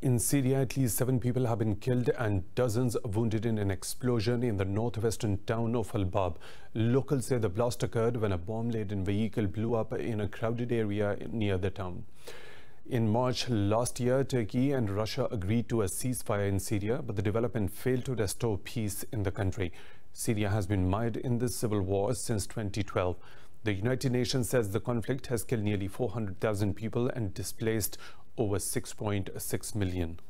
In Syria, at least seven people have been killed and dozens wounded in an explosion in the northwestern town of Al-Bab. Locals say the blast occurred when a bomb-laden vehicle blew up in a crowded area near the town. In March last year, Turkey and Russia agreed to a ceasefire in Syria, but the development failed to restore peace in the country. Syria has been mired in this civil war since 2012. The United Nations says the conflict has killed nearly 400,000 people and displaced over 6.6 million.